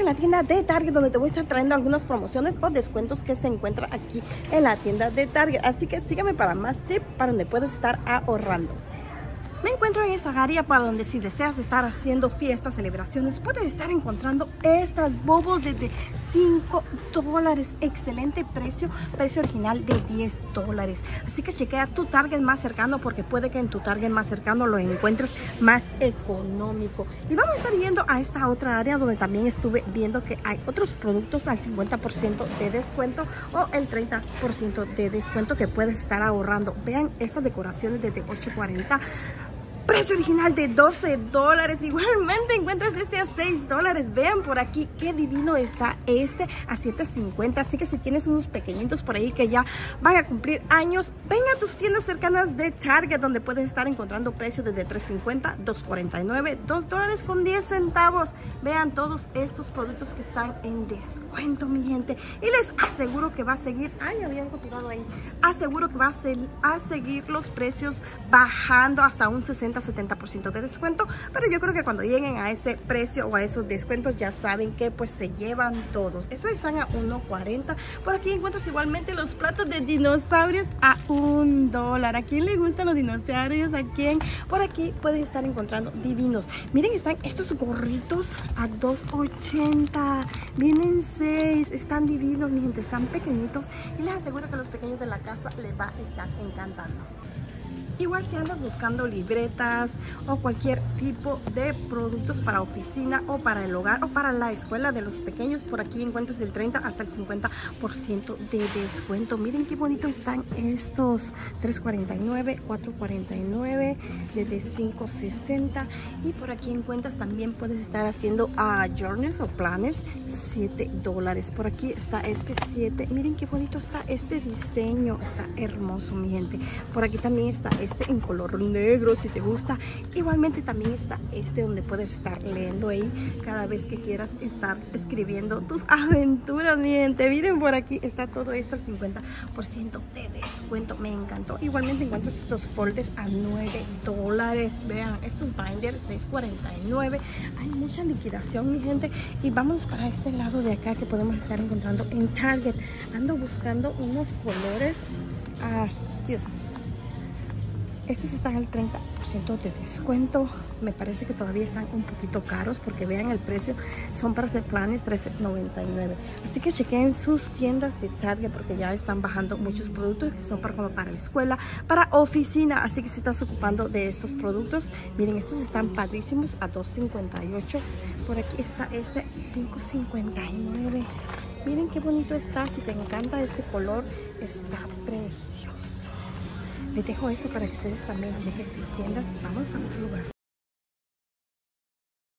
en la tienda de Target donde te voy a estar trayendo algunas promociones o descuentos que se encuentran aquí en la tienda de Target. Así que sígueme para más tips para donde puedes estar ahorrando. Me encuentro en esta área para donde si deseas estar haciendo fiestas, celebraciones, puedes estar encontrando estas bobos de 5 dólares. Excelente precio, precio original de 10 dólares. Así que chequea tu Target más cercano porque puede que en tu Target más cercano lo encuentres más económico. Y vamos a estar yendo a esta otra área donde también estuve viendo que hay otros productos al 50% de descuento o el 30% de descuento que puedes estar ahorrando. Vean estas decoraciones desde 8.40 precio original de 12 dólares. Igualmente encuentras este a 6 dólares. Vean por aquí qué divino está este a 7.50. Así que si tienes unos pequeñitos por ahí que ya van a cumplir años, ven a tus tiendas cercanas de Target donde puedes estar encontrando precios desde 3.50, 2.49, 2 dólares con 10 centavos. Vean todos estos productos que están en descuento, mi gente. Y les aseguro que va a seguir, ay, había algo tirado ahí. Aseguro que va a seguir los precios bajando hasta un 60 70% de descuento, pero yo creo que cuando lleguen a ese precio o a esos descuentos ya saben que pues se llevan todos. Eso están a 1.40. Por aquí encuentras igualmente los platos de dinosaurios a un dólar. ¿A quién le gustan los dinosaurios? ¿A quién? Por aquí pueden estar encontrando divinos. Miren, están estos gorritos a 2.80. Vienen 6. Están divinos, mi gente. Están pequeñitos. Y les aseguro que a los pequeños de la casa les va a estar encantando. Igual si andas buscando libretas o cualquier tipo de productos para oficina o para el hogar o para la escuela de los pequeños, por aquí encuentras del 30 hasta el 50% de descuento. Miren qué bonito están estos. 3.49, 4.49, desde 5.60 y por aquí encuentras también puedes estar haciendo a journeys o planes 7 dólares. Por aquí está este 7. Miren qué bonito está este diseño. Está hermoso, mi gente. Por aquí también está este en color negro si te gusta. Igualmente también está este donde puedes estar leyendo ahí cada vez que quieras estar escribiendo tus aventuras, mi gente. Miren por aquí, está todo esto al 50% de descuento. Me encantó. Igualmente encuentras estos folders a 9 dólares. Vean, estos binders 6.49. Hay mucha liquidación, mi gente. Y vamos para este lado de acá que podemos estar encontrando en Target. Ando buscando unos colores. Ah, excuse me estos están al 30% de descuento. Me parece que todavía están un poquito caros porque vean el precio. Son para hacer planes 13.99. Así que chequen sus tiendas de Target porque ya están bajando muchos productos que son para, como para la escuela, para oficina. Así que si estás ocupando de estos productos, miren, estos están padrísimos a 2.58. Por aquí está este 5.59. Miren qué bonito está. Si te encanta este color, está precioso. Les dejo eso para que ustedes también chequen sus tiendas. Vamos a otro lugar.